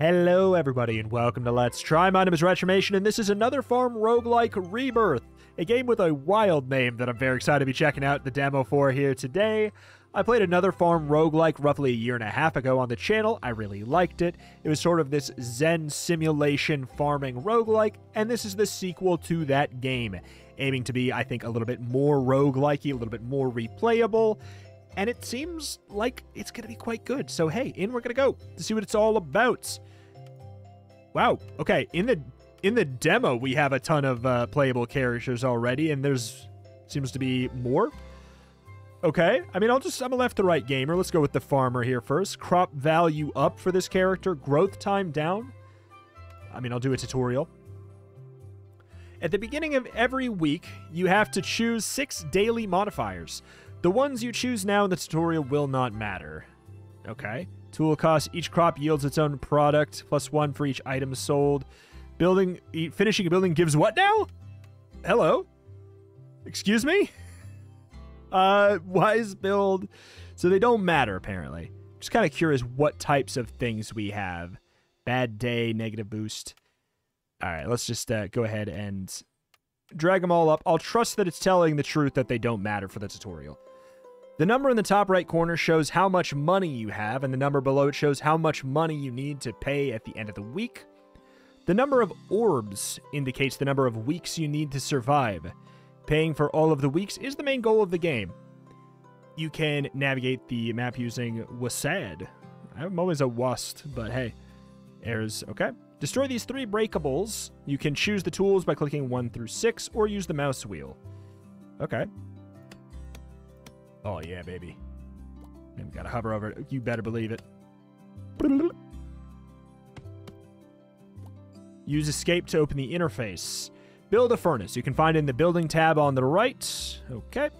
Hello, everybody, and welcome to Let's Try. My name is Retromation, and this is another Farm Roguelike Rebirth, a game with a wild name that I'm very excited to be checking out the demo for here today. I played another Farm Roguelike roughly a year and a half ago on the channel. I really liked it. It was sort of this Zen simulation farming roguelike, and this is the sequel to that game, aiming to be, I think, a little bit more roguelikey, a little bit more replayable and it seems like it's going to be quite good. So hey, in we're going to go to see what it's all about. Wow. Okay, in the in the demo we have a ton of uh, playable characters already, and there's seems to be more. Okay, I mean I'll just I'm a left to right gamer. Let's go with the farmer here first. Crop value up for this character. Growth time down. I mean I'll do a tutorial. At the beginning of every week, you have to choose six daily modifiers. The ones you choose now in the tutorial will not matter. Okay. Tool cost. Each crop yields its own product, plus one for each item sold. Building, finishing a building gives what now? Hello? Excuse me? Uh, wise build. So they don't matter, apparently. Just kind of curious what types of things we have. Bad day, negative boost. All right, let's just uh, go ahead and drag them all up. I'll trust that it's telling the truth that they don't matter for the tutorial. The number in the top right corner shows how much money you have, and the number below it shows how much money you need to pay at the end of the week. The number of orbs indicates the number of weeks you need to survive. Paying for all of the weeks is the main goal of the game. You can navigate the map using WASD. I'm always a WASD, but hey. There's, okay. Destroy these three breakables. You can choose the tools by clicking 1 through 6 or use the mouse wheel. Okay. Oh, yeah, baby. And we gotta hover over it. You better believe it. Use escape to open the interface. Build a furnace. You can find it in the building tab on the right. Okay.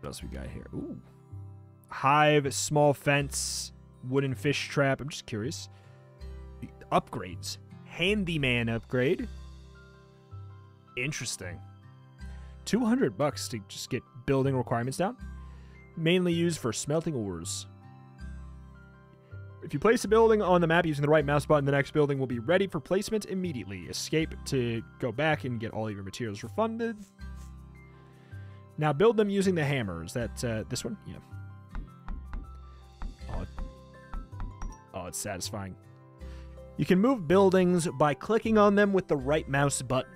What else we got here? Ooh. Hive, small fence, wooden fish trap. I'm just curious. Upgrades. Handyman upgrade. Interesting. 200 bucks to just get building requirements down. Mainly used for smelting ores. If you place a building on the map using the right mouse button, the next building will be ready for placement immediately. Escape to go back and get all of your materials refunded. Now build them using the hammer. Is that uh, this one? Yeah. Oh, oh, it's satisfying. You can move buildings by clicking on them with the right mouse button.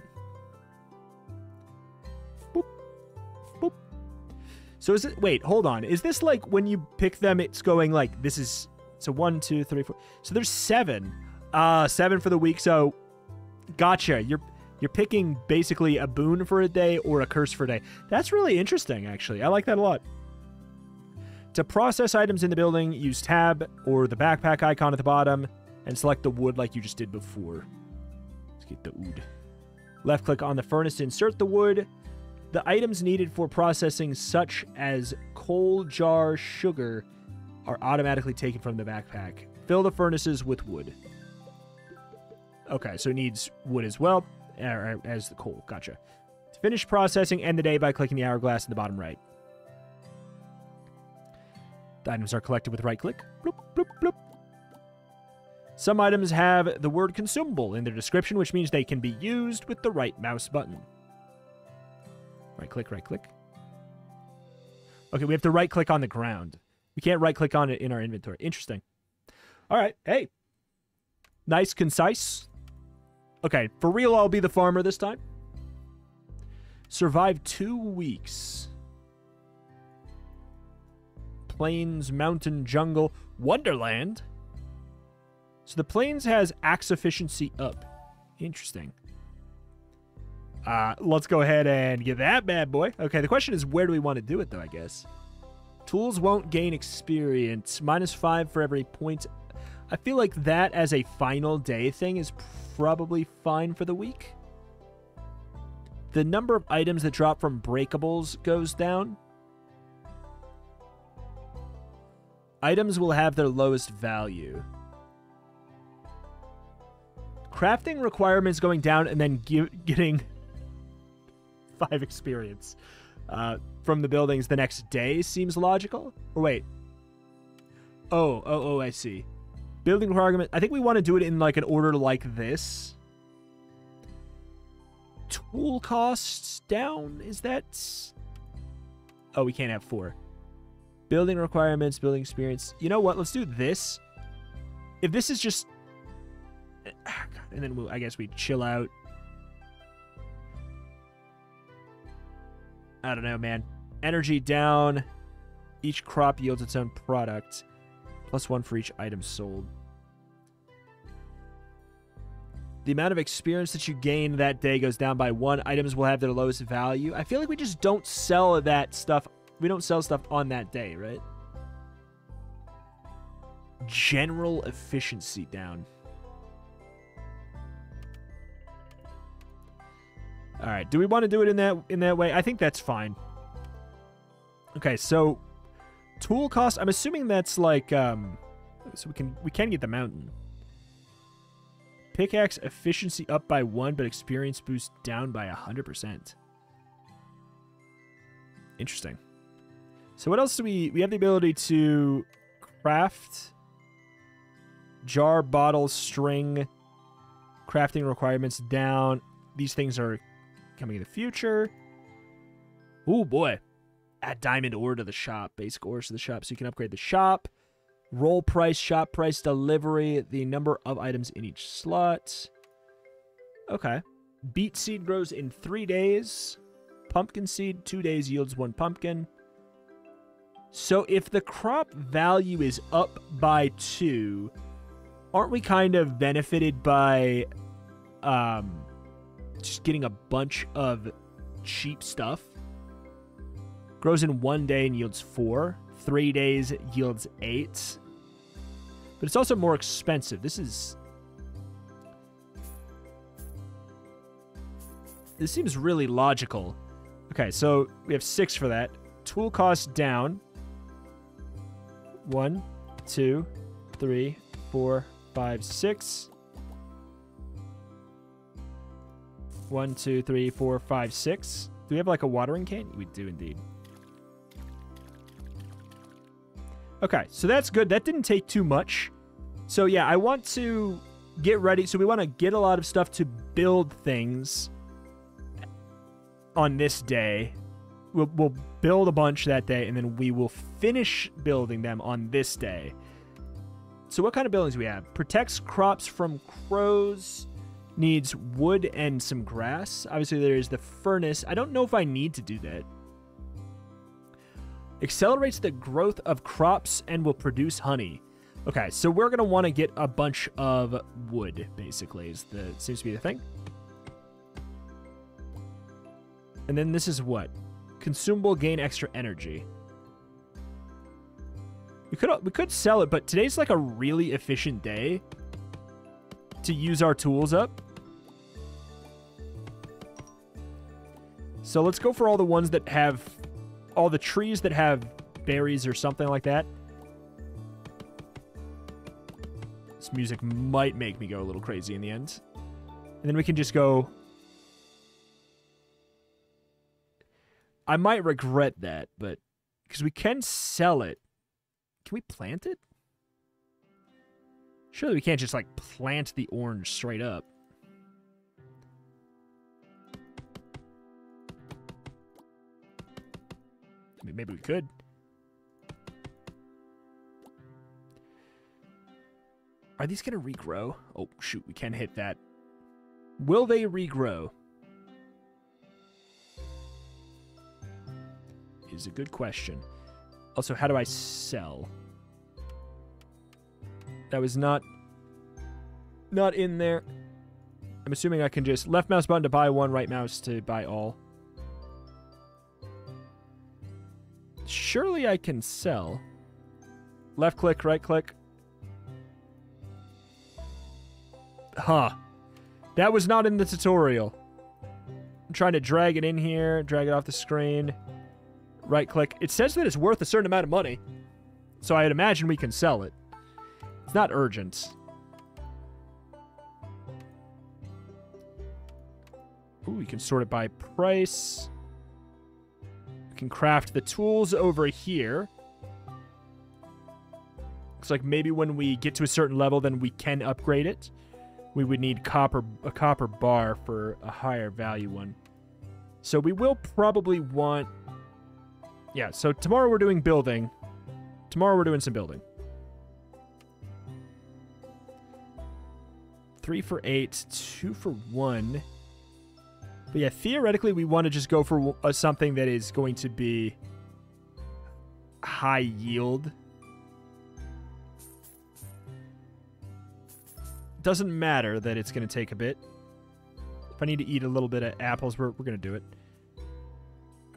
So is it? Wait, hold on. Is this like when you pick them? It's going like this is so one, two, three, four. So there's seven. Uh, seven for the week. So, gotcha. You're you're picking basically a boon for a day or a curse for a day. That's really interesting, actually. I like that a lot. To process items in the building, use tab or the backpack icon at the bottom and select the wood like you just did before. Let's get the wood. Left click on the furnace to insert the wood. The items needed for processing, such as coal jar sugar, are automatically taken from the backpack. Fill the furnaces with wood. Okay, so it needs wood as well as the coal. Gotcha. To finish processing, end the day by clicking the hourglass in the bottom right. The items are collected with right click. Bloop, bloop, bloop. Some items have the word consumable in their description, which means they can be used with the right mouse button. Right click, right click. Okay, we have to right click on the ground. We can't right click on it in our inventory. Interesting. All right. Hey. Nice, concise. Okay, for real, I'll be the farmer this time. Survive two weeks. Plains, mountain, jungle, wonderland. So the plains has axe efficiency up. Interesting. Uh, let's go ahead and get that bad boy. Okay, the question is where do we want to do it, though, I guess? Tools won't gain experience. Minus five for every point. I feel like that as a final day thing is probably fine for the week. The number of items that drop from breakables goes down. Items will have their lowest value. Crafting requirements going down and then getting five experience uh, from the buildings the next day seems logical. Or wait. Oh, oh, oh, I see. Building requirement. I think we want to do it in like an order like this. Tool costs down. Is that? Oh, we can't have four. Building requirements, building experience. You know what? Let's do this. If this is just, and then we'll, I guess we chill out. I don't know, man. Energy down. Each crop yields its own product. Plus one for each item sold. The amount of experience that you gain that day goes down by one. Items will have their lowest value. I feel like we just don't sell that stuff. We don't sell stuff on that day, right? General efficiency down. All right. Do we want to do it in that in that way? I think that's fine. Okay, so tool cost. I'm assuming that's like um, so we can we can get the mountain. Pickaxe efficiency up by one, but experience boost down by a hundred percent. Interesting. So what else do we we have the ability to craft jar, bottle, string, crafting requirements down. These things are coming in the future. Oh boy. Add diamond ore to the shop, basic ores to the shop so you can upgrade the shop. Roll price, shop price, delivery, the number of items in each slot. Okay. Beet seed grows in three days. Pumpkin seed, two days yields one pumpkin. So if the crop value is up by two, aren't we kind of benefited by um, just getting a bunch of cheap stuff? Grows in one day and yields four. Three days yields eight. But it's also more expensive. This is. This seems really logical. Okay, so we have six for that. Tool cost down. One, two, three, four, five, six. One, two, three, four, five, six. Do we have like a watering can? We do indeed. Okay, so that's good. That didn't take too much. So yeah, I want to get ready. So we want to get a lot of stuff to build things on this day. We'll, we'll build a bunch that day, and then we will finish building them on this day. So what kind of buildings do we have? Protects crops from crows. Needs wood and some grass. Obviously, there is the furnace. I don't know if I need to do that. Accelerates the growth of crops and will produce honey. Okay, so we're going to want to get a bunch of wood, basically, is the seems to be the thing. And then this is what? Consumable gain extra energy. We could we could sell it, but today's like a really efficient day to use our tools up. So let's go for all the ones that have all the trees that have berries or something like that. This music might make me go a little crazy in the end. And then we can just go... I might regret that, but... Because we can sell it. Can we plant it? Surely we can't just, like, plant the orange straight up. Maybe we could. Are these going to regrow? Oh, shoot, we can hit that. Will they regrow? Is a good question. Also, how do I sell? That was not not in there. I'm assuming I can just left mouse button to buy one, right mouse to buy all. Surely I can sell. Left click, right click. Huh. That was not in the tutorial. I'm trying to drag it in here, drag it off the screen. Right click. It says that it's worth a certain amount of money. So I'd imagine we can sell it. It's not urgent. Ooh, we can sort it by price can craft the tools over here. Looks like maybe when we get to a certain level, then we can upgrade it. We would need copper a copper bar for a higher value one. So we will probably want... Yeah, so tomorrow we're doing building. Tomorrow we're doing some building. Three for eight, two for one. But yeah, theoretically, we want to just go for uh, something that is going to be high yield. Doesn't matter that it's going to take a bit. If I need to eat a little bit of apples, we're, we're going to do it.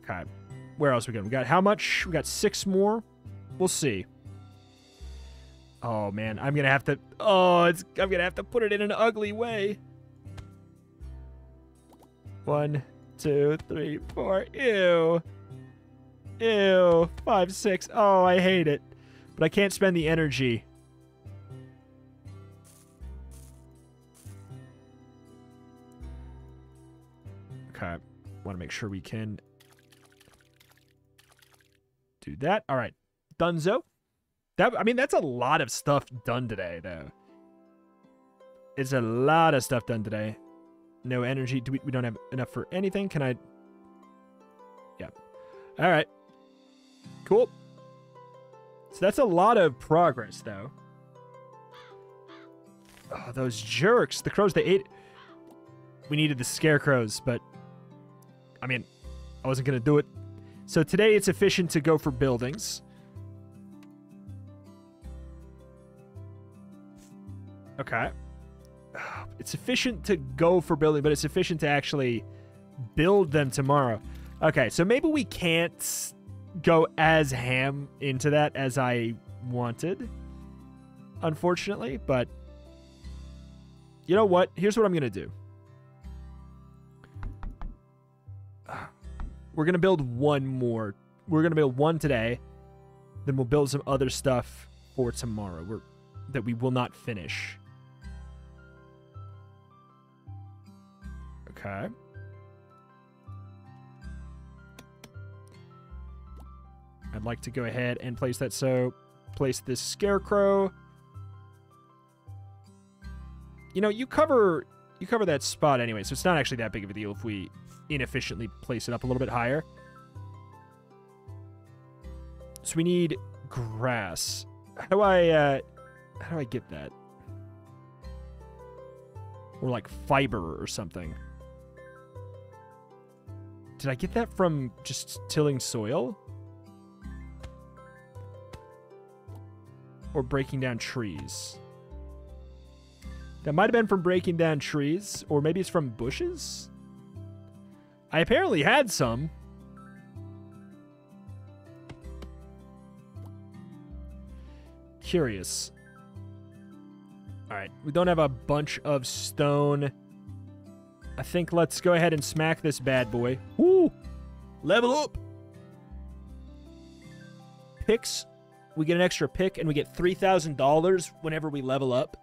Okay. Where else we got? We got how much? We got six more. We'll see. Oh man, I'm gonna have to. Oh, it's. I'm gonna have to put it in an ugly way. One, two, three, four. Ew. Ew. Five, six. Oh, I hate it. But I can't spend the energy. Okay. Want to make sure we can do that. All right. Dunzo. That I mean, that's a lot of stuff done today, though. It's a lot of stuff done today. No energy. Do we, we don't have enough for anything? Can I? Yeah. All right. Cool. So that's a lot of progress, though. Oh, those jerks. The crows, they ate... We needed the scarecrows, but... I mean, I wasn't going to do it. So today it's efficient to go for buildings. Okay. It's efficient to go for building, but it's sufficient to actually build them tomorrow. Okay, so maybe we can't go as ham into that as I wanted, unfortunately, but you know what? Here's what I'm going to do. We're going to build one more. We're going to build one today. Then we'll build some other stuff for tomorrow We're, that we will not finish. Okay. I'd like to go ahead and place that. So, place this scarecrow. You know, you cover you cover that spot anyway, so it's not actually that big of a deal if we inefficiently place it up a little bit higher. So we need grass. How do I uh how do I get that? Or like fiber or something. Did I get that from just tilling soil? Or breaking down trees? That might have been from breaking down trees, or maybe it's from bushes? I apparently had some. Curious. Alright, we don't have a bunch of stone. I think let's go ahead and smack this bad boy. Woo! Level up! Picks. We get an extra pick, and we get $3,000 whenever we level up.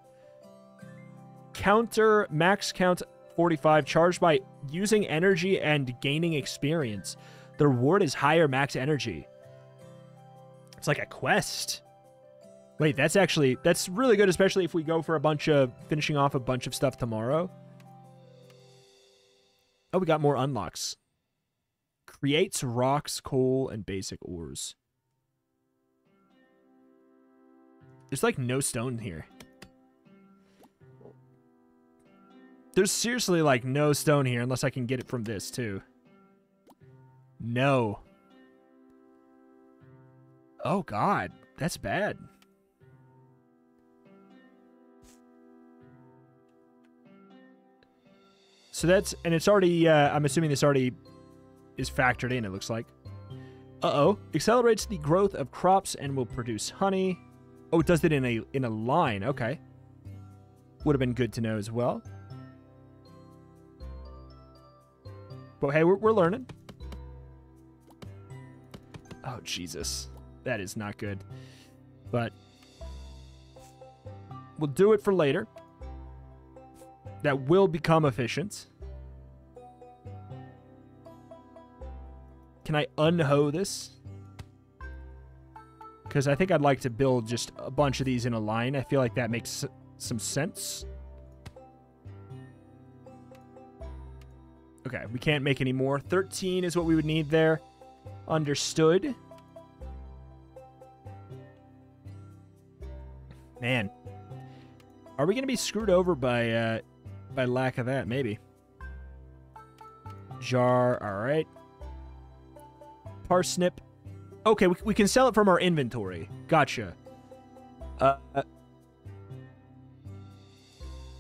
Counter, max count 45, charged by using energy and gaining experience. The reward is higher max energy. It's like a quest. Wait, that's actually, that's really good, especially if we go for a bunch of, finishing off a bunch of stuff tomorrow. Oh, we got more unlocks. Creates rocks, coal, and basic ores. There's like no stone here. There's seriously like no stone here unless I can get it from this too. No. Oh god, that's bad. So that's, and it's already, uh, I'm assuming this already is factored in, it looks like. Uh-oh. Accelerates the growth of crops and will produce honey. Oh, it does it in a in a line. Okay. Would have been good to know as well. But hey, we're, we're learning. Oh, Jesus. That is not good. But we'll do it for later that will become efficient. Can I unhoe this? Because I think I'd like to build just a bunch of these in a line. I feel like that makes some sense. Okay, we can't make any more. 13 is what we would need there. Understood. Man. Are we going to be screwed over by uh, by lack of that? Maybe. Jar, all right. Parsnip. Okay, we, we can sell it from our inventory. Gotcha. Uh, uh,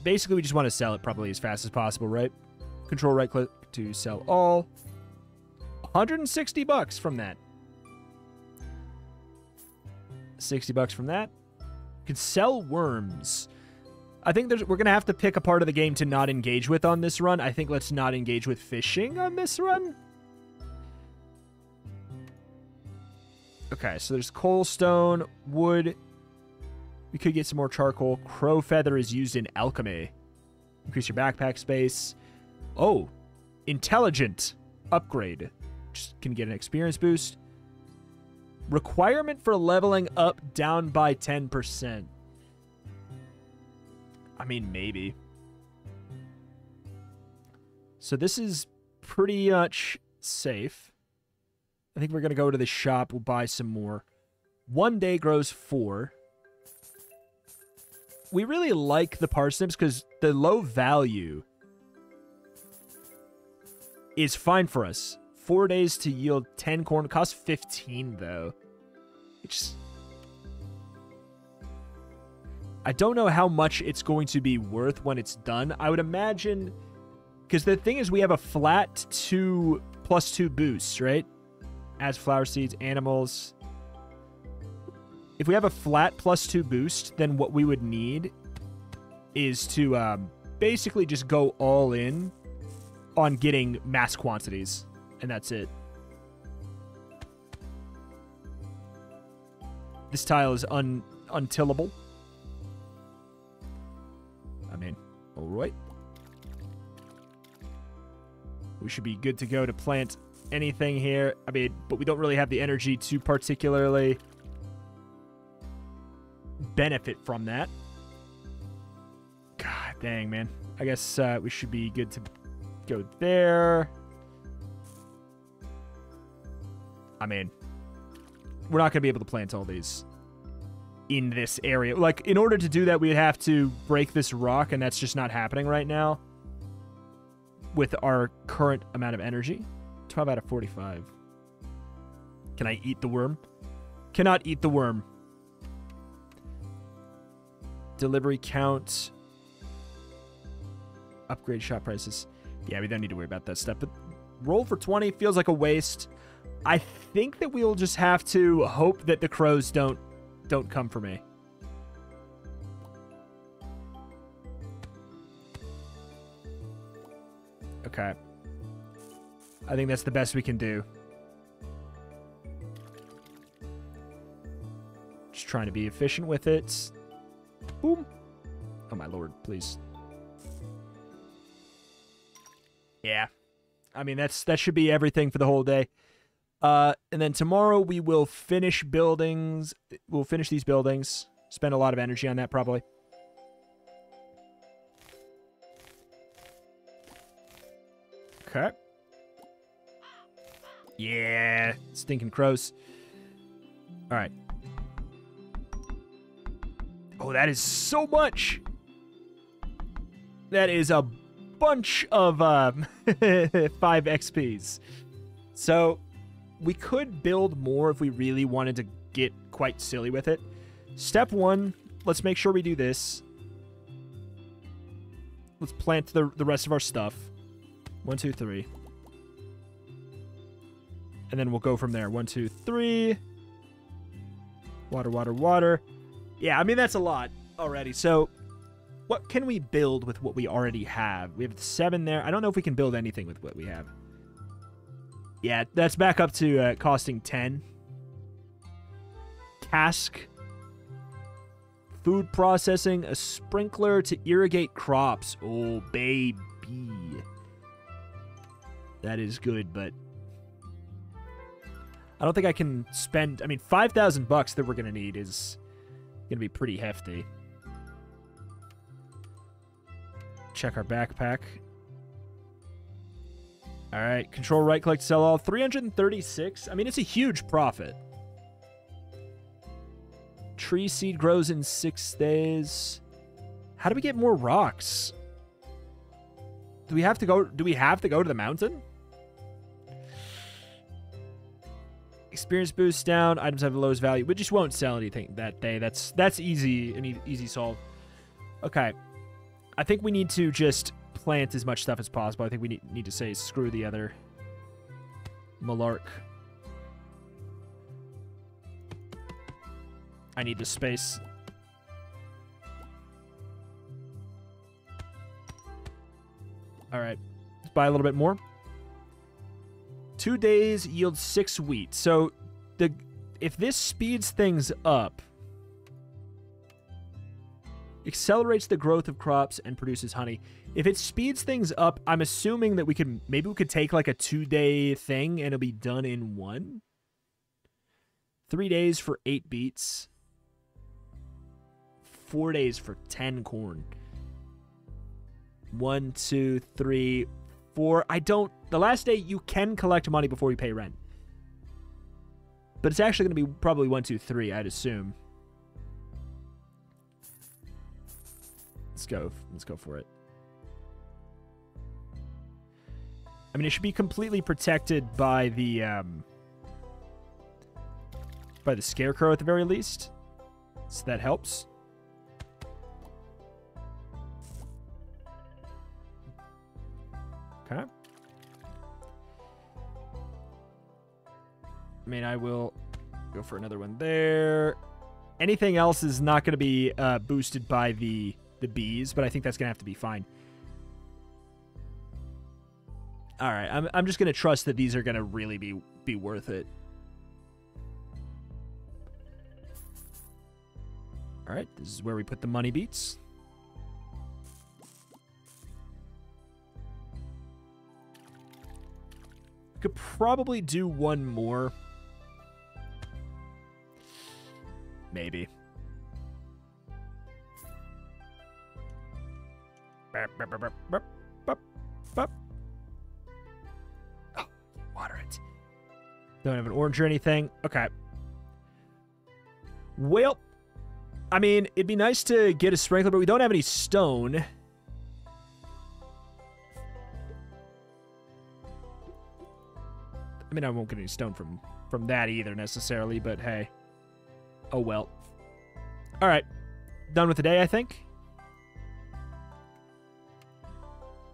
basically, we just want to sell it probably as fast as possible, right? Control right click to sell all. 160 bucks from that. 60 bucks from that. You can sell worms. I think we're going to have to pick a part of the game to not engage with on this run. I think let's not engage with fishing on this run. Okay, so there's coal stone, wood. We could get some more charcoal. Crow feather is used in alchemy. Increase your backpack space. Oh, intelligent upgrade. Just can get an experience boost. Requirement for leveling up down by 10%. I mean, maybe. So this is pretty much safe. I think we're going to go to the shop. We'll buy some more. One day grows four. We really like the parsnips because the low value is fine for us. Four days to yield 10 corn. Costs 15, though. It's I don't know how much it's going to be worth when it's done. I would imagine... Because the thing is, we have a flat 2 plus 2 boost, right? As flower seeds, animals. If we have a flat plus 2 boost, then what we would need is to um, basically just go all in on getting mass quantities, and that's it. This tile is un untillable. All right. We should be good to go to plant anything here. I mean, but we don't really have the energy to particularly benefit from that. God dang, man. I guess uh, we should be good to go there. I mean, we're not going to be able to plant all these in this area. Like, in order to do that, we'd have to break this rock, and that's just not happening right now with our current amount of energy. 12 out of 45. Can I eat the worm? Cannot eat the worm. Delivery count. Upgrade shop prices. Yeah, we don't need to worry about that stuff. But roll for 20 feels like a waste. I think that we'll just have to hope that the crows don't don't come for me. Okay. I think that's the best we can do. Just trying to be efficient with it. Boom. Oh my lord, please. Yeah. I mean, that's that should be everything for the whole day. Uh, and then tomorrow we will finish buildings. We'll finish these buildings. Spend a lot of energy on that probably. Okay. Yeah, stinking crows. All right. Oh, that is so much. That is a bunch of um, 5 XPs. So we could build more if we really wanted to get quite silly with it. Step one, let's make sure we do this. Let's plant the, the rest of our stuff. One, two, three. And then we'll go from there. One, two, three. Water, water, water. Yeah, I mean, that's a lot already. So what can we build with what we already have? We have seven there. I don't know if we can build anything with what we have. Yeah, that's back up to uh, costing 10. Cask. Food processing. A sprinkler to irrigate crops. Oh, baby. That is good, but... I don't think I can spend. I mean, five thousand bucks that we're gonna need is gonna be pretty hefty. Check our backpack. All right, control right click sell all. 336. I mean, it's a huge profit. Tree seed grows in six days. How do we get more rocks? Do we have to go? Do we have to go to the mountain? Experience boost down. Items have the lowest value. We just won't sell anything that day. That's that's easy. An easy solve. Okay. I think we need to just plant as much stuff as possible. I think we need, need to say screw the other Malark. I need the space. All right. Let's buy a little bit more. Two days yields six wheat. So the if this speeds things up, accelerates the growth of crops and produces honey. If it speeds things up, I'm assuming that we could maybe we could take like a two day thing and it'll be done in one. Three days for eight beets. Four days for ten corn. One, two, three, four. I don't. The last day you can collect money before you pay rent. But it's actually going to be probably one, two, three, I'd assume. Let's go. Let's go for it. I mean, it should be completely protected by the um, by the scarecrow at the very least, so that helps. Okay. I mean, I will go for another one there. Anything else is not going to be uh, boosted by the the bees, but I think that's going to have to be fine. All right, I'm, I'm just going to trust that these are going to really be, be worth it. All right, this is where we put the money beets. Could probably do one more. Maybe. Oh, water it. Don't have an orange or anything. Okay. Well, I mean, it'd be nice to get a sprinkler, but we don't have any stone. I mean, I won't get any stone from from that either necessarily, but hey. Oh well. All right. Done with the day, I think.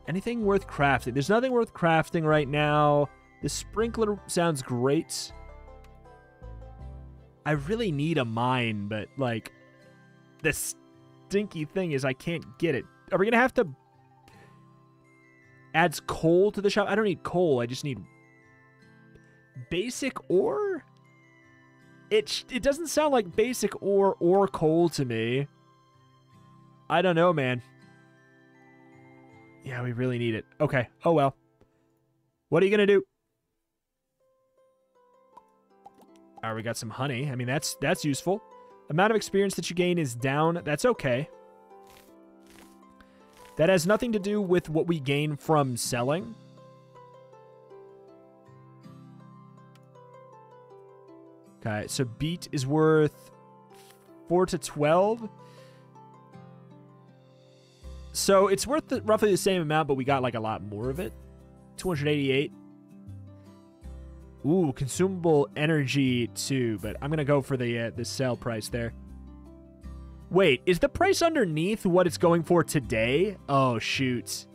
Anything worth crafting? There's nothing worth crafting right now. The sprinkler sounds great. I really need a mine, but, like, the stinky thing is I can't get it. Are we going to have to... Adds coal to the shop? I don't need coal. I just need basic ore? It, it doesn't sound like basic ore or coal to me. I don't know, man. Yeah, we really need it. Okay. Oh, well. What are you going to do? All right, we got some honey. I mean, that's that's useful. Amount of experience that you gain is down. That's okay. That has nothing to do with what we gain from selling. Okay, so beet is worth 4 to 12. So it's worth the, roughly the same amount, but we got like a lot more of it. 288. Ooh, consumable energy too, but I'm gonna go for the uh, the sell price there. Wait, is the price underneath what it's going for today? Oh shoot.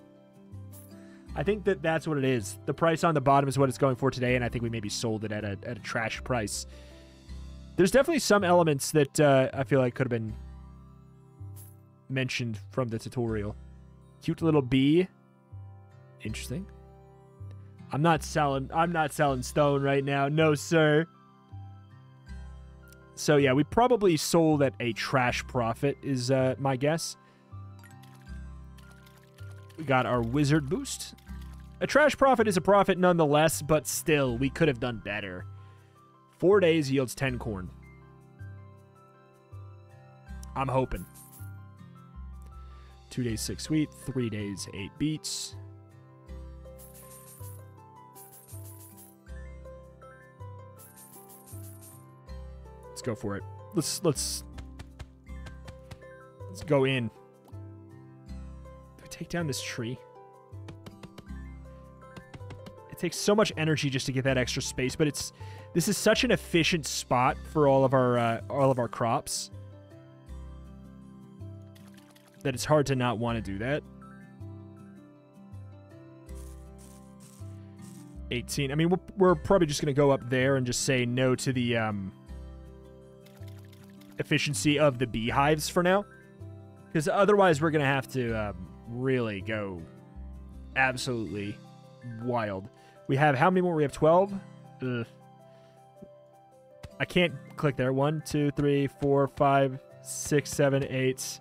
I think that that's what it is. The price on the bottom is what it's going for today, and I think we maybe sold it at a, at a trash price. There's definitely some elements that uh, I feel like could have been mentioned from the tutorial. Cute little bee. Interesting. I'm not selling I'm not selling stone right now. No, sir. So yeah, we probably sold at a trash profit is uh, my guess. We got our wizard boost. A trash profit is a profit nonetheless, but still, we could have done better. Four days yields 10 corn. I'm hoping. Two days, six wheat. Three days, eight beets. Let's go for it. Let's let's let's go in. Do we take down this tree? It takes so much energy just to get that extra space, but it's this is such an efficient spot for all of our uh, all of our crops that it's hard to not want to do that. 18. I mean, we're, we're probably just going to go up there and just say no to the um, efficiency of the beehives for now. Because otherwise, we're going to have to um, really go absolutely wild. We have how many more? We have 12? Ugh. I can't click there. One, two, three, four, five, six, seven, eight.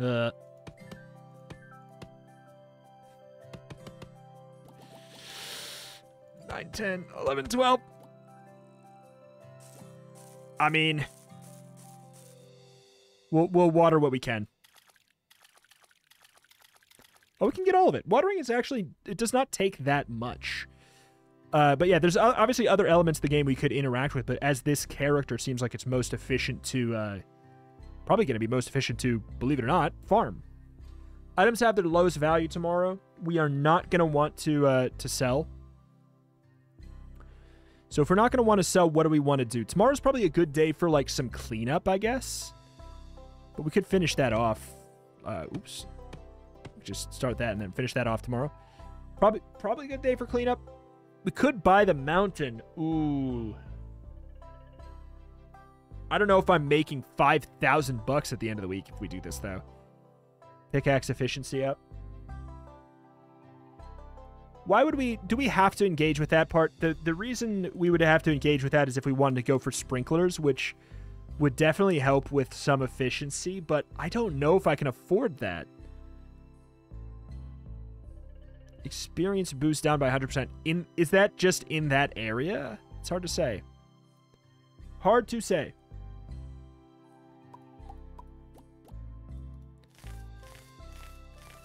Uh. Nine, ten, eleven, twelve. I mean, we'll we'll water what we can. Oh, we can get all of it. Watering is actually, it does not take that much. Uh, but yeah, there's obviously other elements of the game we could interact with, but as this character seems like it's most efficient to, uh, probably going to be most efficient to, believe it or not, farm. Items have their lowest value tomorrow. We are not going to want to uh, to sell. So if we're not going to want to sell, what do we want to do? Tomorrow's probably a good day for like some cleanup, I guess. But we could finish that off. Uh, oops just start that and then finish that off tomorrow. Probably probably a good day for cleanup. We could buy the mountain. Ooh. I don't know if I'm making 5,000 bucks at the end of the week if we do this though. Pickaxe efficiency up. Why would we do we have to engage with that part? The the reason we would have to engage with that is if we wanted to go for sprinklers, which would definitely help with some efficiency, but I don't know if I can afford that. Experience boost down by 100%. In Is that just in that area? It's hard to say. Hard to say.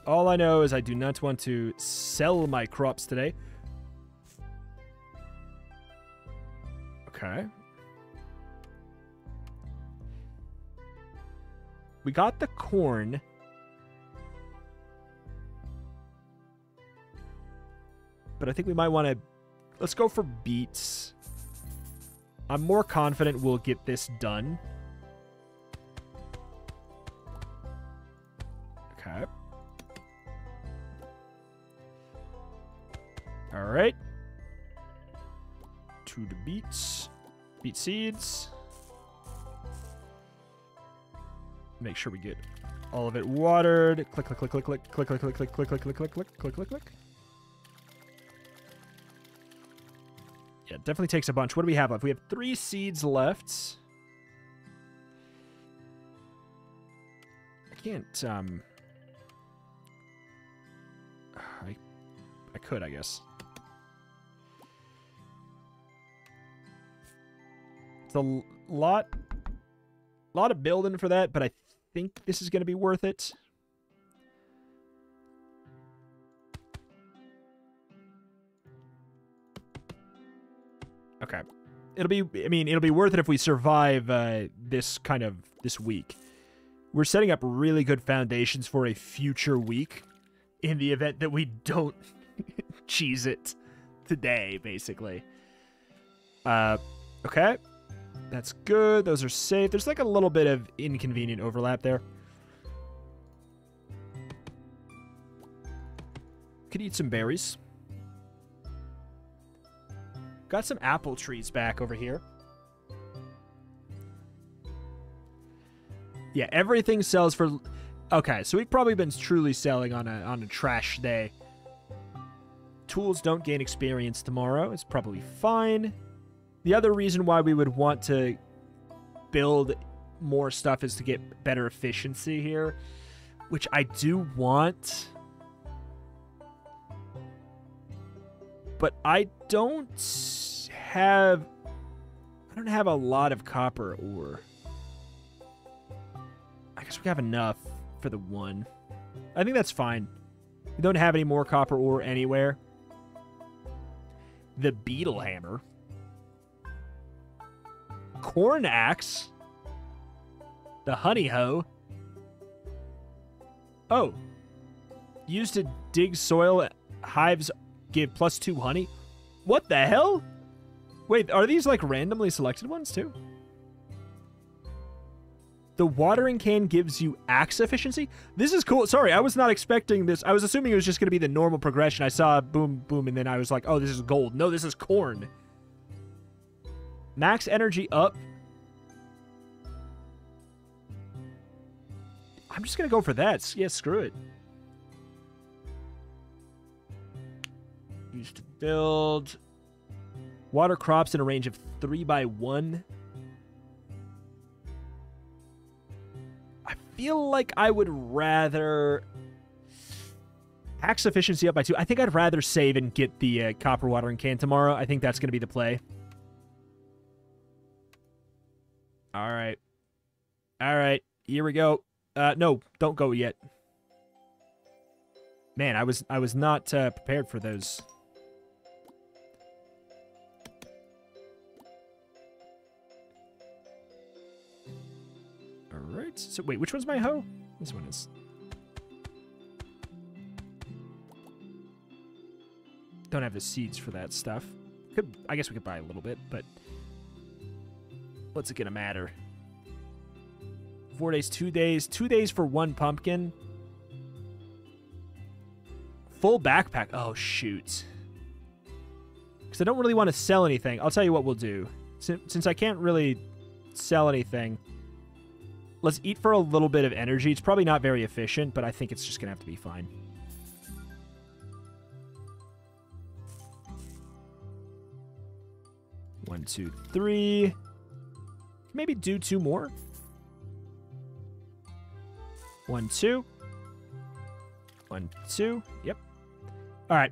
All I know is I do not want to sell my crops today. Okay. We got the corn. but I think we might want to... Let's go for beets. I'm more confident we'll get this done. All right. To the beets. Beet seeds. Make sure we get all of it watered. Click, click, click, click, click, click, click, click, click, click, click, click, click, click, click, click, click. Yeah, definitely takes a bunch. What do we have left? We have three seeds left. I can't, um... I, I could, I guess. It's a lot, a lot of building for that, but I think this is going to be worth it. Okay. It'll be, I mean, it'll be worth it if we survive uh, this kind of, this week. We're setting up really good foundations for a future week in the event that we don't cheese it today, basically. Uh, okay. That's good. Those are safe. There's like a little bit of inconvenient overlap there. Could eat some berries. Got some apple trees back over here. Yeah, everything sells for... Okay, so we've probably been truly selling on a, on a trash day. Tools don't gain experience tomorrow. It's probably fine. The other reason why we would want to build more stuff is to get better efficiency here, which I do want. But I don't have I don't have a lot of copper ore. I guess we have enough for the one. I think that's fine. We don't have any more copper ore anywhere. The beetle hammer. Corn axe. The honey hoe. Oh. Used to dig soil. Hives give plus two honey. What the hell? Wait, are these like randomly selected ones too? The watering can gives you axe efficiency. This is cool. Sorry, I was not expecting this. I was assuming it was just going to be the normal progression. I saw boom, boom, and then I was like, oh, this is gold. No, this is corn. Max energy up. I'm just going to go for that. Yeah, screw it. Used to build water crops in a range of 3 by 1 I feel like I would rather axe efficiency up by two. I think I'd rather save and get the uh, copper watering can tomorrow. I think that's going to be the play. All right. All right. Here we go. Uh, no, don't go yet. Man, I was I was not uh, prepared for those. Alright, so wait, which one's my hoe? This one is. Don't have the seeds for that stuff. Could I guess we could buy a little bit, but what's it gonna matter? Four days, two days, two days for one pumpkin. Full backpack. Oh shoot. Because I don't really want to sell anything. I'll tell you what we'll do. Since I can't really sell anything, Let's eat for a little bit of energy. It's probably not very efficient, but I think it's just going to have to be fine. One, two, three. Maybe do two more. One, two. One, two. Yep. All right.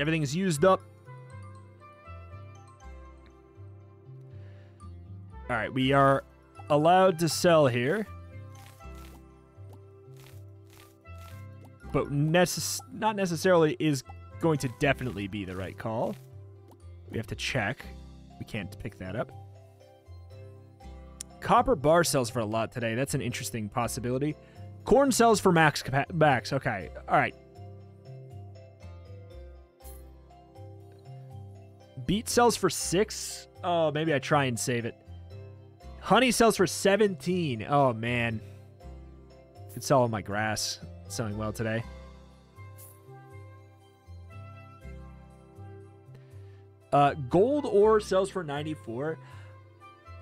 Everything's used up. All right, we are allowed to sell here. But necess not necessarily is going to definitely be the right call. We have to check. We can't pick that up. Copper bar sells for a lot today. That's an interesting possibility. Corn sells for max max. Okay. All right. Beet sells for six. Oh, maybe I try and save it. Honey sells for 17. Oh, man. Could sell all my grass. It's selling well today. Uh, gold ore sells for 94.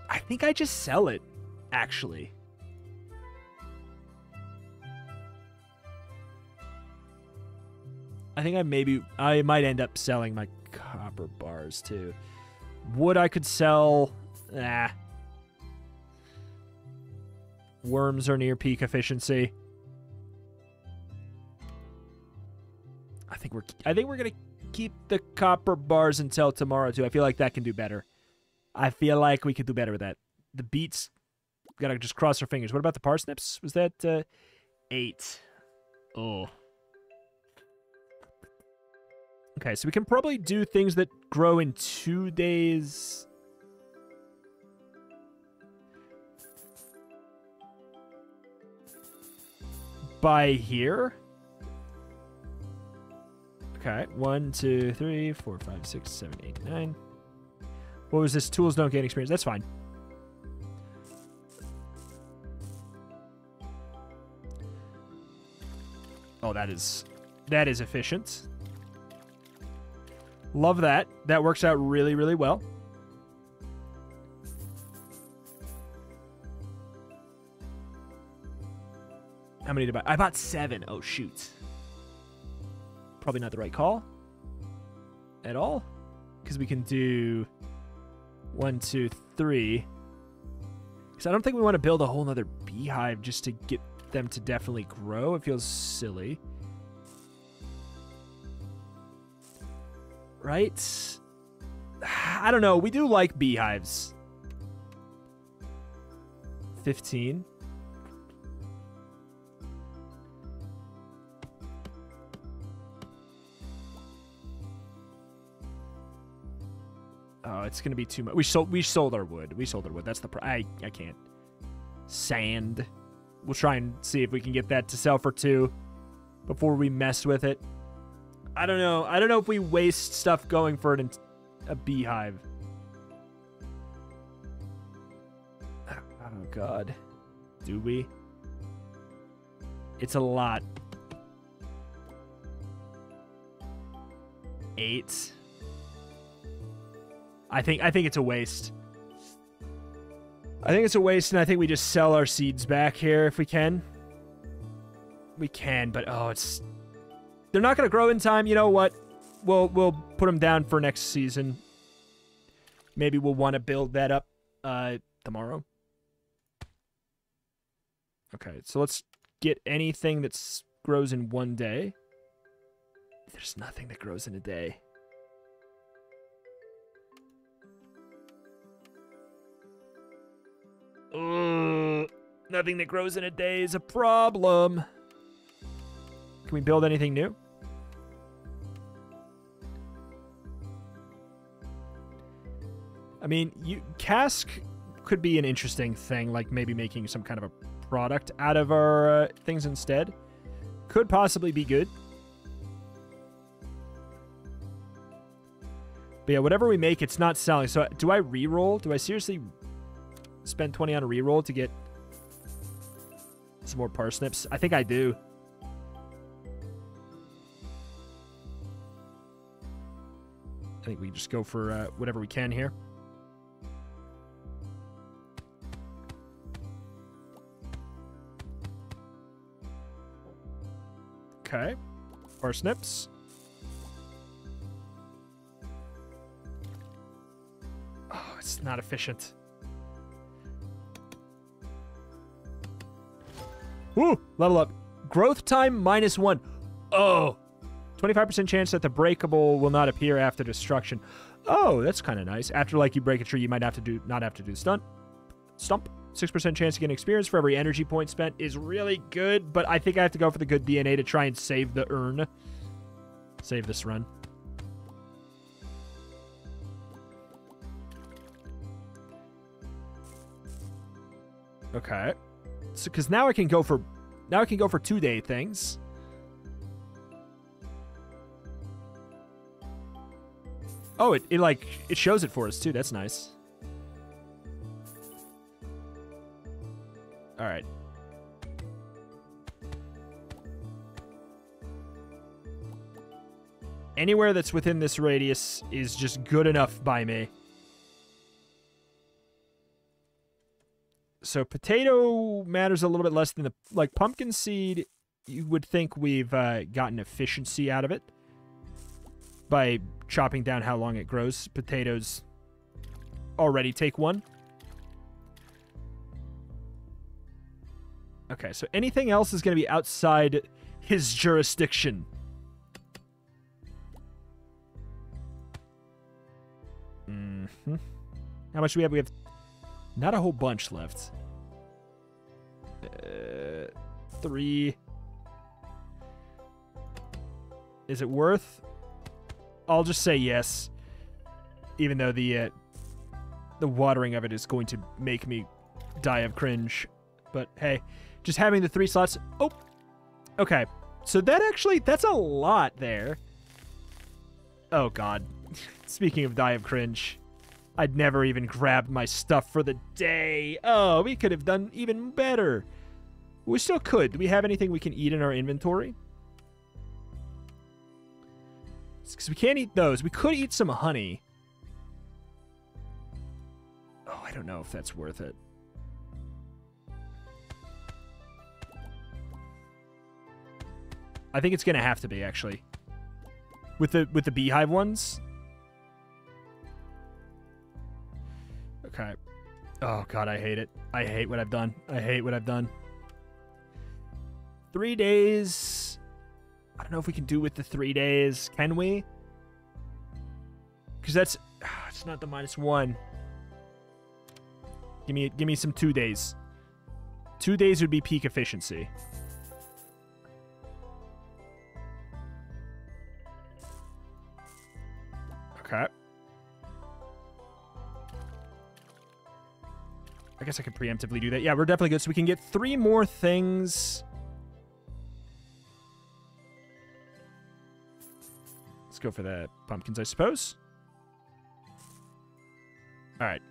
I think I just sell it, actually. I think I maybe I might end up selling my copper bars too. Wood I could sell. Ah, Worms are near peak efficiency. I think we're I think we're gonna keep the copper bars until tomorrow too. I feel like that can do better. I feel like we could do better with that. The beets gotta just cross our fingers. What about the parsnips? Was that uh, eight? Oh. Okay, so we can probably do things that grow in two days by here. Okay, one, two, three, four, five, six, seven, eight, nine. What was this? Tools don't gain experience. That's fine. Oh, that is that is efficient. Love that. That works out really, really well. How many did I buy? I bought seven. Oh, shoot. Probably not the right call at all. Because we can do one, two, three. Because I don't think we want to build a whole other beehive just to get them to definitely grow. It feels silly. Right? I don't know. We do like beehives. 15. Oh, it's gonna be too much. We sold. We sold our wood. We sold our wood. That's the. Pr- I. I can't. Sand. We'll try and see if we can get that to sell for two before we mess with it. I don't know. I don't know if we waste stuff going for an, a beehive. Oh, oh God. Do we? It's a lot. Eight. I think I think it's a waste. I think it's a waste, and I think we just sell our seeds back here if we can. We can, but oh, it's they're not gonna grow in time. You know what? We'll we'll put them down for next season. Maybe we'll want to build that up uh, tomorrow. Okay, so let's get anything that grows in one day. There's nothing that grows in a day. Ugh, nothing that grows in a day is a problem. Can we build anything new? I mean, you cask could be an interesting thing, like maybe making some kind of a product out of our uh, things instead. Could possibly be good. But yeah, whatever we make, it's not selling. So do I re-roll? Do I seriously spend 20 on a re-roll to get some more parsnips? I think I do. I think we just go for uh, whatever we can here. Okay. Parsnips. Oh, it's not efficient. Level up. Growth time minus one. Oh. 25% chance that the breakable will not appear after destruction. Oh, that's kind of nice. After like you break a tree, you might have to do not have to do stunt. Stump. 6% chance to get experience for every energy point spent is really good, but I think I have to go for the good DNA to try and save the urn. Save this run. Okay. So, because now I can go for, now I can go for two day things. Oh, it, it like, it shows it for us too. That's nice. All right. Anywhere that's within this radius is just good enough by me. So potato matters a little bit less than the like pumpkin seed. You would think we've uh, gotten efficiency out of it by chopping down how long it grows. Potatoes already take one. Okay, so anything else is going to be outside his jurisdiction. Mm hmm How much do we have? We have not a whole bunch left. Uh, three. Is it worth? I'll just say yes. Even though the uh, the watering of it is going to make me die of cringe. But hey, just having the three slots. Oh, okay. So that actually, that's a lot there. Oh, God. Speaking of die of cringe, I'd never even grabbed my stuff for the day. Oh, we could have done even better. We still could. Do we have anything we can eat in our inventory? Because we can't eat those. We could eat some honey. Oh, I don't know if that's worth it. I think it's gonna have to be actually. With the with the beehive ones. Okay. Oh god, I hate it. I hate what I've done. I hate what I've done. Three days. I don't know if we can do with the three days. Can we? Because that's It's not the minus one. Give me give me some two days. Two days would be peak efficiency. I guess I could preemptively do that. Yeah, we're definitely good. So we can get three more things. Let's go for the pumpkins, I suppose. All right.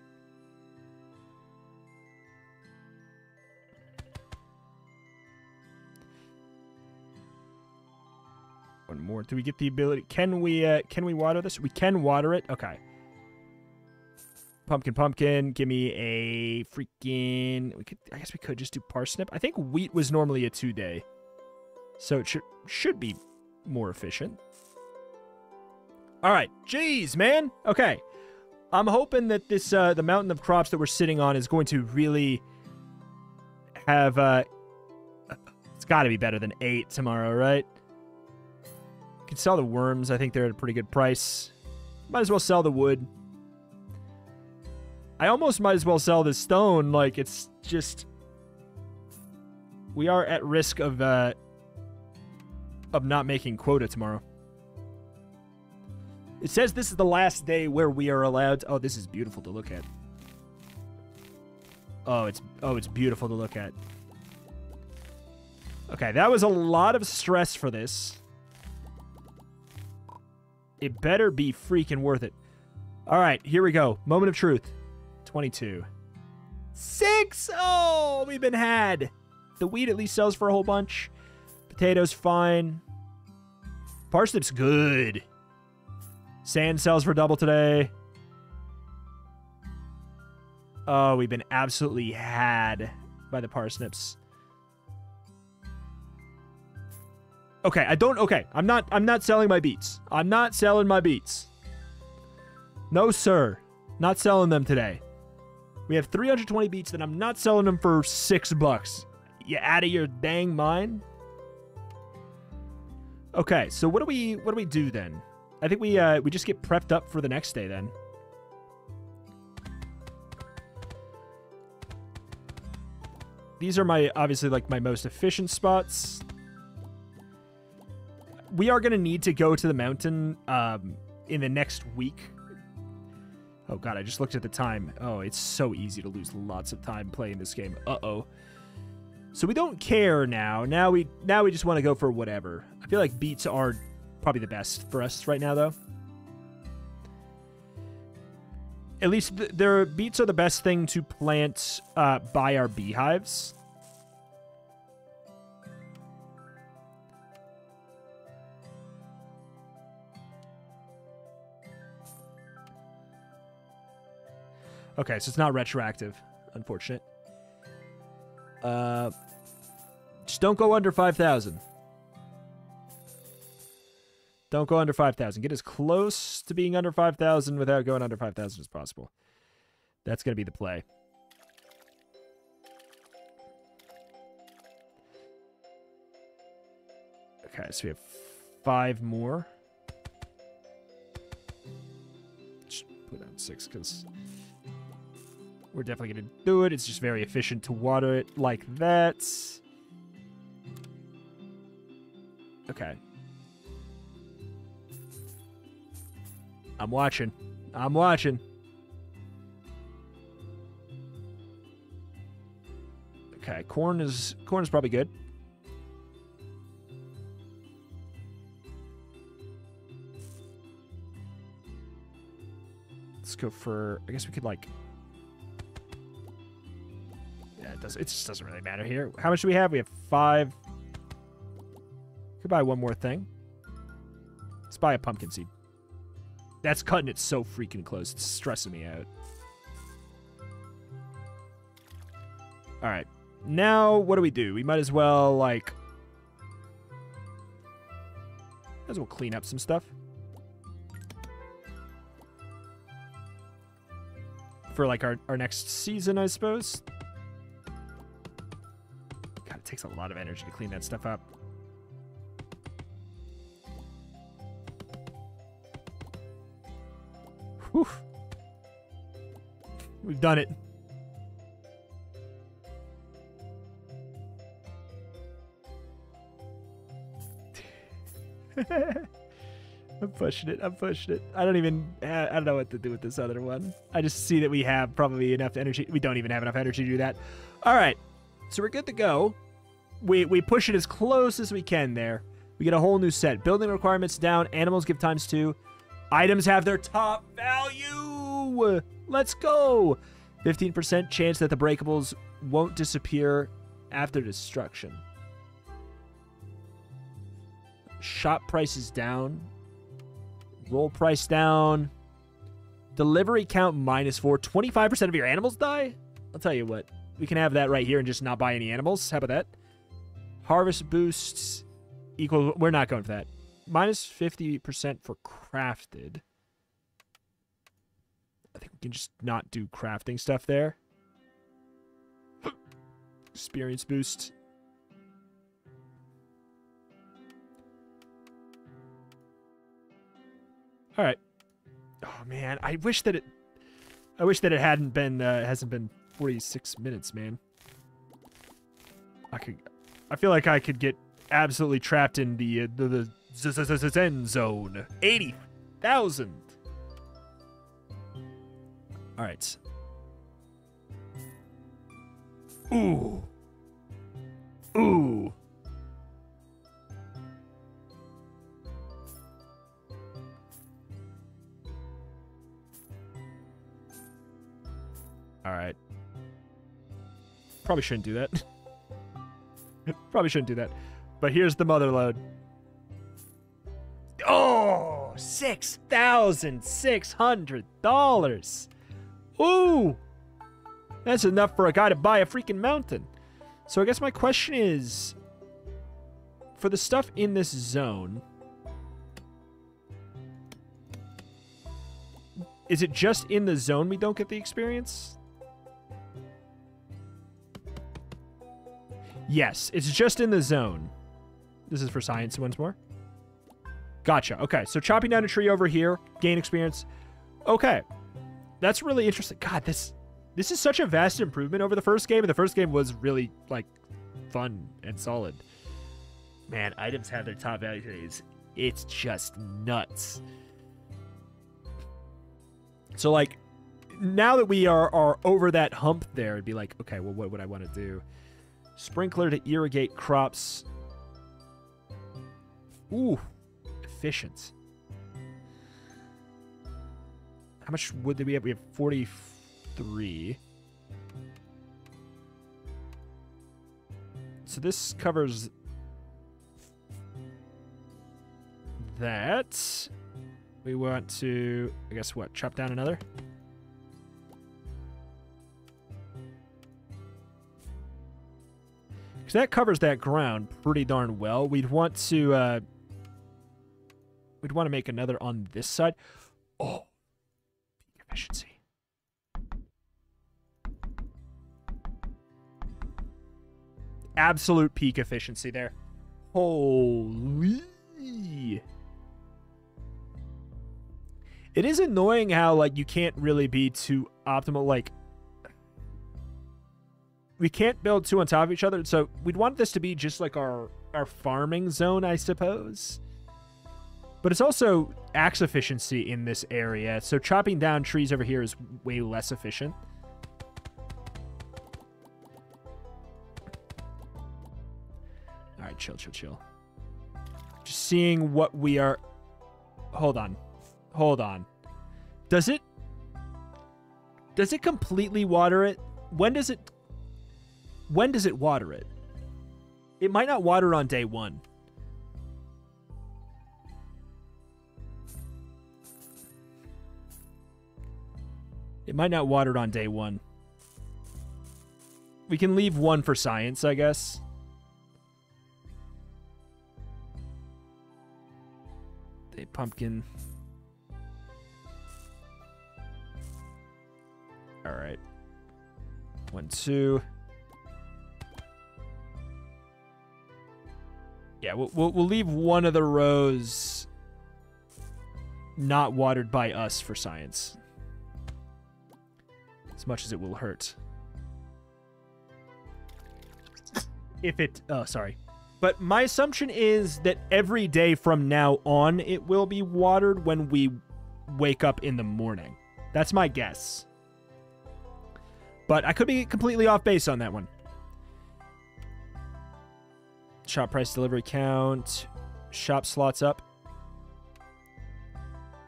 One more. Do we get the ability? Can we? Uh, can we water this? We can water it. Okay. Pumpkin, pumpkin. Give me a freaking. We could. I guess we could just do parsnip. I think wheat was normally a two day, so it should should be more efficient. All right. Jeez, man. Okay. I'm hoping that this uh, the mountain of crops that we're sitting on is going to really have. Uh, it's got to be better than eight tomorrow, right? you can sell the worms. I think they're at a pretty good price. Might as well sell the wood. I almost might as well sell this stone. Like it's just we are at risk of uh of not making quota tomorrow. It says this is the last day where we are allowed. To, oh, this is beautiful to look at. Oh, it's oh, it's beautiful to look at. Okay, that was a lot of stress for this. It better be freaking worth it. All right, here we go. Moment of truth. 22. Six! Oh, we've been had. The wheat at least sells for a whole bunch. Potatoes, fine. Parsnips, good. Sand sells for double today. Oh, we've been absolutely had by the parsnips. Okay, I don't okay. I'm not I'm not selling my beets. I'm not selling my beets. No, sir. Not selling them today. We have 320 beets that I'm not selling them for six bucks. You out of your dang mind? Okay, so what do we what do we do then? I think we uh we just get prepped up for the next day then. These are my obviously like my most efficient spots we are to need to go to the mountain um, in the next week. Oh god, I just looked at the time. Oh, it's so easy to lose lots of time playing this game. Uh-oh. So we don't care now. Now we now we just want to go for whatever. I feel like beets are probably the best for us right now though. At least th their beets are the best thing to plant uh, by our beehives. Okay, so it's not retroactive. Unfortunate. Uh, just don't go under 5,000. Don't go under 5,000. Get as close to being under 5,000 without going under 5,000 as possible. That's going to be the play. Okay, so we have five more. Just put down six because we're definitely going to do it. It's just very efficient to water it like that. Okay. I'm watching. I'm watching. Okay, corn is corn is probably good. Let's go for I guess we could like does. It just doesn't really matter here. How much do we have? We have five. Could buy one more thing. Let's buy a pumpkin seed. That's cutting it so freaking close. It's stressing me out. All right. Now, what do we do? We might as well, like... Might as well clean up some stuff. For, like, our, our next season, I suppose takes a lot of energy to clean that stuff up. Whew. We've done it. I'm pushing it. I'm pushing it. I don't even. I don't know what to do with this other one. I just see that we have probably enough energy. We don't even have enough energy to do that. All right, so we're good to go. We we push it as close as we can there. We get a whole new set. Building requirements down. Animals give times two. Items have their top value. Let's go. 15% chance that the breakables won't disappear after destruction. Shop prices down. Roll price down. Delivery count minus four. 25% of your animals die? I'll tell you what. We can have that right here and just not buy any animals. How about that? Harvest boosts equal. We're not going for that. Minus 50% for crafted. I think we can just not do crafting stuff there. Experience boost. All right. Oh man, I wish that it. I wish that it hadn't been. Uh, hasn't been 46 minutes, man. I could. I feel like I could get absolutely trapped in the uh, the, the zone. 80,000. All right. Ooh. Ooh. All right. Probably shouldn't do that. Probably shouldn't do that. But here's the mother load. Oh, $6,600. Ooh. That's enough for a guy to buy a freaking mountain. So I guess my question is for the stuff in this zone, is it just in the zone we don't get the experience? Yes, it's just in the zone. This is for science once more. Gotcha. Okay, so chopping down a tree over here, gain experience. Okay, that's really interesting. God, this this is such a vast improvement over the first game, and the first game was really like fun and solid. Man, items have their top value values. It's just nuts. So like now that we are are over that hump there, it'd be like, okay, well, what would I want to do? Sprinkler to irrigate crops. Ooh, efficient. How much wood did we have? We have 43. So this covers that. We want to, I guess what, chop down another? That covers that ground pretty darn well. We'd want to, uh, we'd want to make another on this side. Oh, peak efficiency. Absolute peak efficiency there. Holy. It is annoying how, like, you can't really be too optimal. Like, we can't build two on top of each other. So we'd want this to be just like our, our farming zone, I suppose. But it's also axe efficiency in this area. So chopping down trees over here is way less efficient. All right, chill, chill, chill. Just seeing what we are... Hold on. Hold on. Does it... Does it completely water it? When does it... When does it water it? It might not water on day one. It might not water it on day one. We can leave one for science, I guess. A pumpkin. All right. One, two. Yeah, we'll, we'll, we'll leave one of the rows not watered by us for science. as much as it will hurt. If it, oh, sorry. But my assumption is that every day from now on, it will be watered when we wake up in the morning. That's my guess. But I could be completely off base on that one. Shop price delivery count. Shop slots up.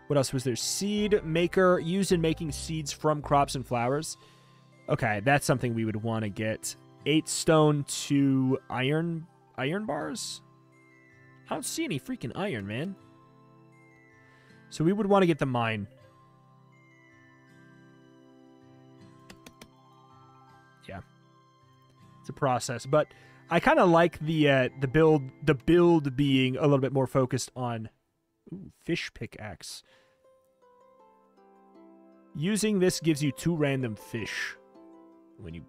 What else was there? Seed maker used in making seeds from crops and flowers. Okay, that's something we would want to get. Eight stone to iron iron bars? I don't see any freaking iron, man. So we would want to get the mine. Yeah. It's a process, but I kind of like the uh, the build the build being a little bit more focused on ooh, fish pickaxe. Using this gives you two random fish when you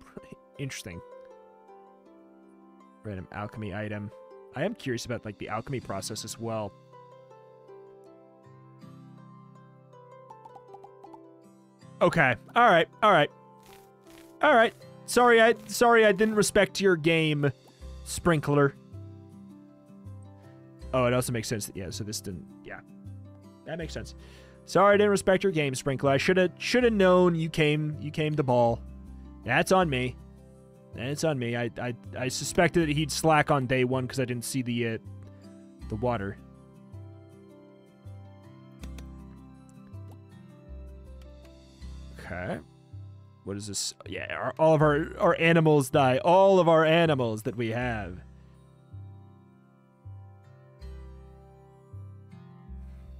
interesting random alchemy item. I am curious about like the alchemy process as well. Okay. All right. All right. All right. Sorry, I sorry I didn't respect your game, sprinkler. Oh, it also makes sense. That, yeah, so this didn't. Yeah, that makes sense. Sorry, I didn't respect your game, sprinkler. I should have should have known you came you came to ball. That's on me. That's on me. I I I suspected that he'd slack on day one because I didn't see the uh, the water. Okay. What is this? Yeah, our, all of our, our animals die. All of our animals that we have.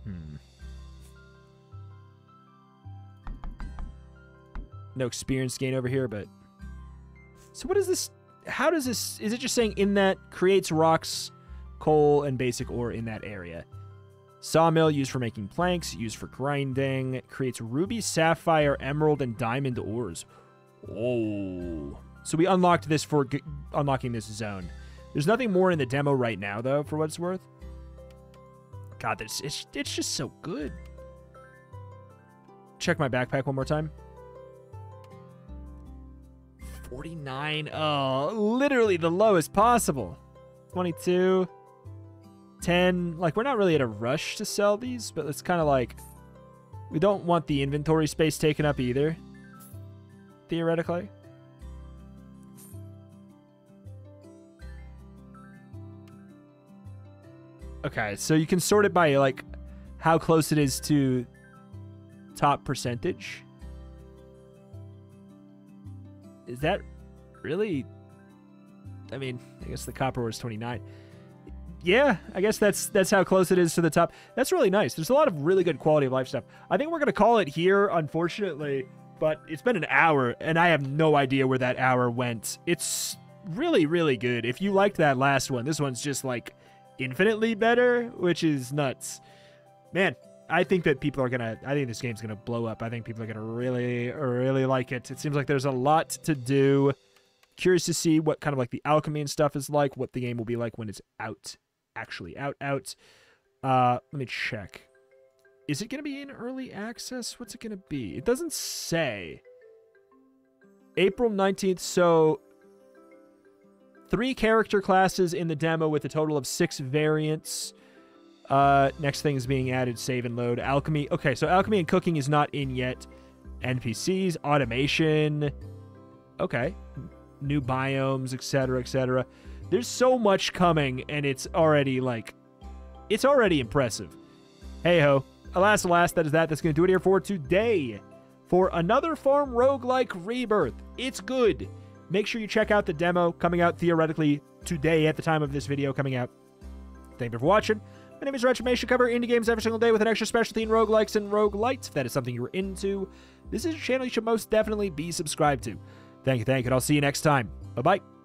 Hmm. No experience gain over here, but... So what is this? How does this... Is it just saying in that creates rocks, coal, and basic ore in that area? Sawmill used for making planks, used for grinding. Creates ruby, sapphire, emerald, and diamond ores. Oh. So we unlocked this for unlocking this zone. There's nothing more in the demo right now, though, for what it's worth. God, this it's, it's just so good. Check my backpack one more time. 49. Oh, literally the lowest possible. 22. 10. Like, we're not really at a rush to sell these, but it's kind of like we don't want the inventory space taken up either, theoretically. Okay, so you can sort it by, like, how close it is to top percentage. Is that really... I mean, I guess the copper was 29 yeah, I guess that's that's how close it is to the top. That's really nice. There's a lot of really good quality of life stuff. I think we're gonna call it here, unfortunately, but it's been an hour, and I have no idea where that hour went. It's really, really good. If you liked that last one, this one's just like infinitely better, which is nuts. Man, I think that people are gonna. I think this game's gonna blow up. I think people are gonna really, really like it. It seems like there's a lot to do. Curious to see what kind of like the alchemy and stuff is like, what the game will be like when it's out actually out out. Uh, let me check. Is it going to be in early access? What's it going to be? It doesn't say. April 19th, so three character classes in the demo with a total of six variants. Uh, next thing is being added, save and load. Alchemy. Okay, so alchemy and cooking is not in yet. NPCs, automation. Okay. New biomes, etc., etc. There's so much coming, and it's already like, it's already impressive. Hey ho. Alas, alas, that is that. That's going to do it here for today. For another Farm Roguelike Rebirth. It's good. Make sure you check out the demo coming out theoretically today at the time of this video coming out. Thank you for watching. My name is Retromation. Cover indie games every single day with an extra specialty in roguelikes and roguelites. If that is something you're into, this is a channel you should most definitely be subscribed to. Thank you, thank you, and I'll see you next time. Bye-bye.